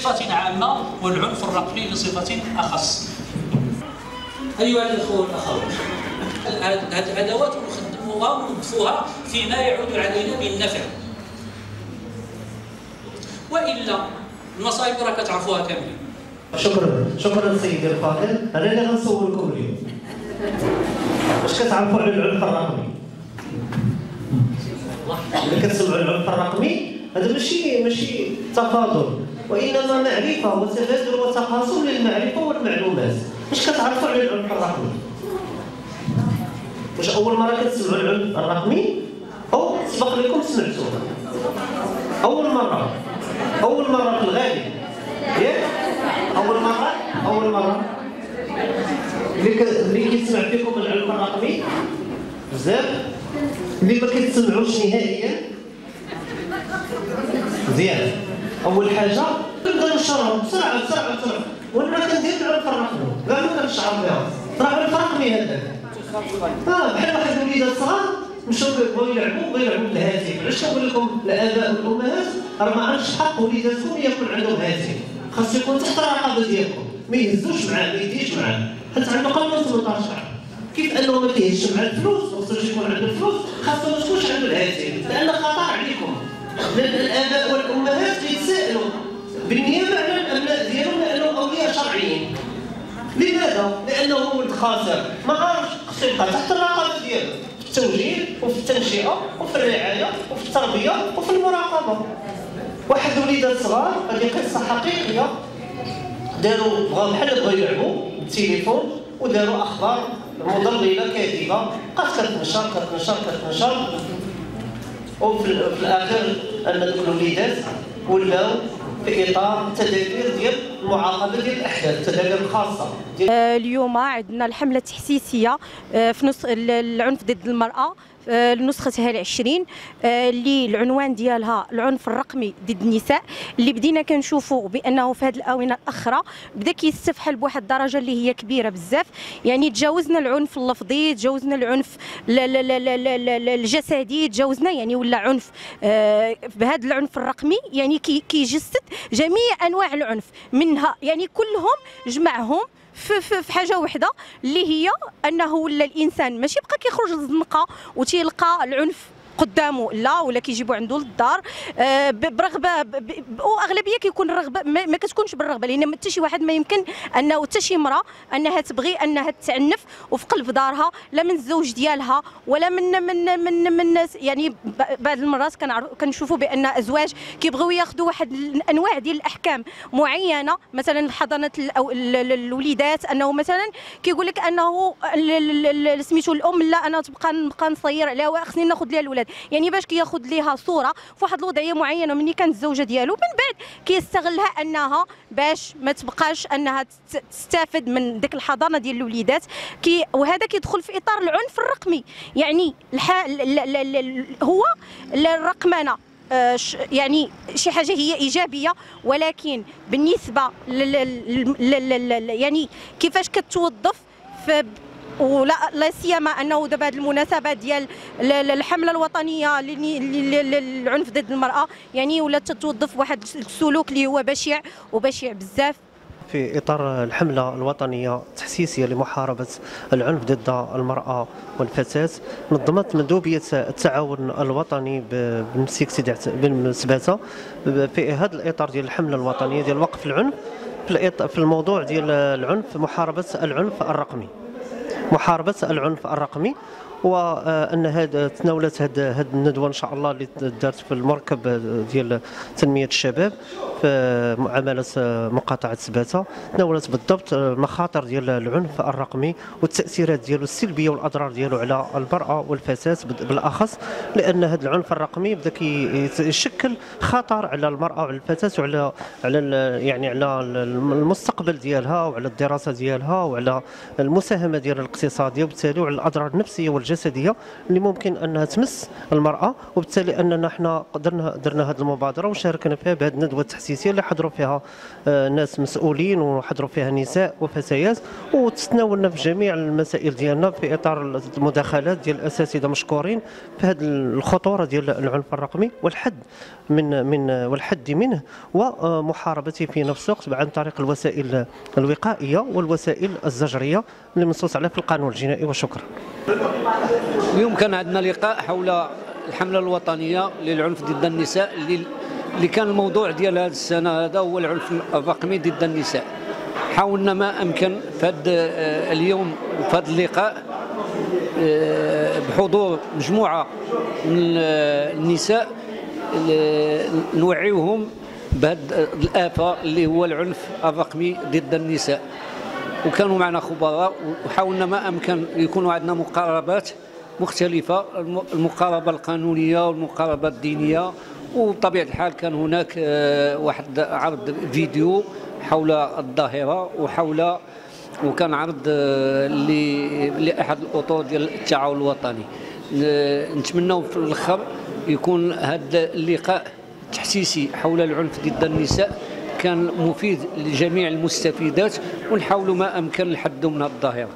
بصفة عامة والعنف الرقمي بصفة أخص. أيها الأخوة والأخوات هذه الأدوات نخدموها ونضفوها فيما يعود علينا بالنفع وإلا المصائب راه كتعرفوها كاملين شكرا. شكرا سيدي الفاضل أنا اللي غنسولكم اليوم. واش كتعرفوا على العنف الرقمي؟ اللي كتسمعوا العنف الرقمي هذا ماشي ماشي تفاضل وانما معرفه وتبادل وتقاسم للمعرفة والمعلومات. واش كتعرفوا على العنف الرقمي؟ واش أول مرة كتسمعوا العنف الرقمي؟ أو سبق لكم سمعتوه. أول مرة. أول مرة في الغالب. ياك أول مرة؟ أول مرة. اللي كيسمع فيكم العلم الرقمي؟ بزاف. اللي ما كيتسمعوش نهائيا؟ مزيان أول حاجة نبدا نشرهم بسرعة بسرعة بسرعة وأنا كندير العلم الرقمي كاع ما كنشعر بها راه العلم الرقمي هذاك آه بحال واحد الوليدات صغار مشاو بغاو يلعبوا بغاو يلعبوا بالهاتف. علاش كنقول لكم الآباء والأمهات؟ راه ما عندش حق وليداتكم يكون عندهم هاتف. خاص يكون تحت الرقابة ديالكم. ما يهزوش معاه ما يديش معاه. حتى عنده قانون 18 عام كيف أنه ما كيهزش مع الفلوس؟ ما خصوش يكون عنده فلوس خاصو ما تكونش عنده الهاتف. لأن خطر عليكم. لأن الآباء بالنيابة على الابناء ديالهم لانهم اولياء شرعيين لماذا؟ لأنه ولد خاسر. ما عارفش خصو يبقى تحت الرقابه ديالو. في التوجيه وفي التنشئة وفي الرعاية وفي التربية وفي المراقبة. واحد الوليدات صغار هذه قصة حقيقية. داروا بغاو بحال بغاو يلعبوا بالتليفون وداروا أخبار مضللة كاذبة. بقات كتنشر كتنشر كتنشر وفي ال- في الآخر أن الوليدات ولاو في إطار تدابير ديال المعاقبه ديال الاحداث تدابير خاصة. اليوم عندنا الحملة التحسيسية آه، في نص ال- العنف ضد المرأة. آه، نسختها العشرين آه، اللي العنوان ديالها العنف الرقمي ضد النساء اللي بدينا كنشوفوا بأنه في هذه الآونة الأخرى بدأ كيستفحل بواحد الدرجة اللي هي كبيرة بزاف. يعني تجاوزنا العنف اللفظي تجاوزنا العنف الجسدي تجاوزنا يعني ولا عنف آه، بهذا العنف الرقمي يعني كي- كيجسد جميع أنواع العنف منها يعني كلهم جمعهم في, في, في حاجة وحدة اللي هي أنه ولا الإنسان ماشي بقى كيخرج للزنقة وتيلقى العنف. قدامه لا ولا كيجيبوا عنده للدار. آه، برغبة وأغلبية كيكون الرغبه ما, كتكونش بالرغبة لأن حتى شي واحد ما يمكن أنه حتى شي امرأة أنها تبغي أنها تعنف وفي قلب دارها لا من الزوج ديالها ولا من من من من يعني بعض المرات كنشوفوا بأن أزواج كيبغيو ياخذوا واحد الأنواع ديال الأحكام معينة. مثلا ال- الوليدات أنه مثلا كيقول لك انه سميتو الأم لا أنا تبقى نبقى نصير عليها خصني ناخذ ليها الولاد. يعني باش كياخذ ليها صورة في واحد الوضعية معينة ملي كانت الزوجة ديالو من بعد كيستغلها أنها باش ما تبقاش أنها تست- تستافد من ديك الحضانة ديال الوليدات كي وهذا كيدخل في إطار العنف الرقمي يعني الح... ل... ل... ل... هو الرقمنه آه، يعني شي حاجة هي إيجابية ولكن بالنسبة. لل... يعني كيفاش كتوظف في ولا لا سيما أنه دابا هذه المناسبة ديال ال- ال- الحملة الوطنية للعنف ضد المرأة يعني ولات تتوظف واحد السلوك اللي هو بشع وبشع بزاف. في إطار الحملة الوطنية التحسيسية لمحاربة العنف ضد المرأة والفتاه نظمت مندوبية التعاون الوطني بمسيك سيدي عت- بن سباته في هذا الإطار ديال الحملة الوطنية ديال وقف العنف في الموضوع ديال العنف محاربة العنف الرقمي. محاربة العنف الرقمي وأن هذا تناولت هذه الندوة إن شاء الله اللي دارت في المركب ديال تنمية الشباب. في معاملة مقاطعة سباتة. تناولت بالضبط المخاطر ديال العنف الرقمي والتأثيرات ديالو السلبية والأضرار ديالو على المرأة والفتاه بالأخص لأن هذا العنف الرقمي بدأ كي- يشكل خطر على المرأة وعلى الفتاه وعلى على يعني على المستقبل ديالها وعلى الدراسة ديالها وعلى المساهمة ديالها الاقتصاديه وبالتالي وعلى الأضرار النفسية والجسدية اللي ممكن أنها تمس المرأة وبالتالي أننا إحنا درنا درنا هذه المبادرة وشاركنا فيها بهذه الندوة التحسيسيه التحسيسيه اللي حضروا فيها آه، ناس مسؤولين وحضروا فيها نساء وفتيات وتناولنا في جميع المسائل ديالنا في إطار المداخلات ديال الأساتذة مشكورين في هذه الخطورة ديال العنف الرقمي والحد من من والحد منه ومحاربته في نفس الوقت عن طريق الوسائل الوقائية والوسائل الزجرية اللي منصوص عليها في القانون الجنائي وشكرا. اليوم كان عندنا لقاء حول الحملة الوطنية للعنف ضد النساء اللي كان الموضوع ديال هذه السنة هذا هو العنف الرقمي ضد النساء. حاولنا ما أمكن في هذا آه، اليوم في هذا اللقاء آه، بحضور مجموعة من آه، النساء نوعيهم بهذه الآفة اللي هو العنف الرقمي ضد النساء. وكانوا معنا خبراء وحاولنا ما أمكن يكونوا عندنا مقاربات مختلفة الم- المقاربة القانونية والمقاربة الدينية وبطبيعه الحال كان هناك آه، واحد عرض فيديو حول الظاهرة وحول وكان عرض آه، لأحد الأطر ديال التعاون الوطني. نتمنوا في الأخر يكون هذا اللقاء التحسيسي حول العنف ضد النساء كان مفيد لجميع المستفيدات ونحاولوا ما أمكن الحد من الظاهرة.